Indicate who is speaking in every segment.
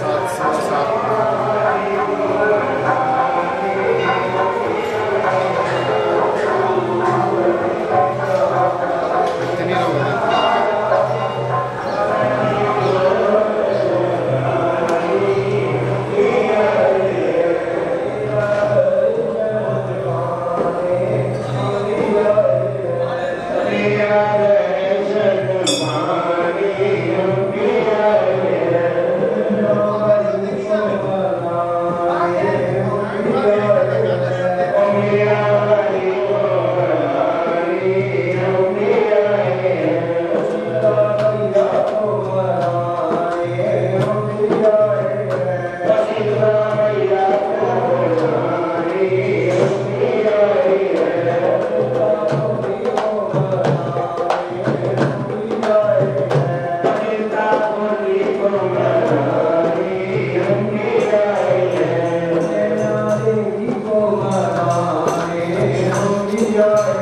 Speaker 1: Sağ, sağ, sağ. Bolivia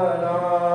Speaker 1: Lord.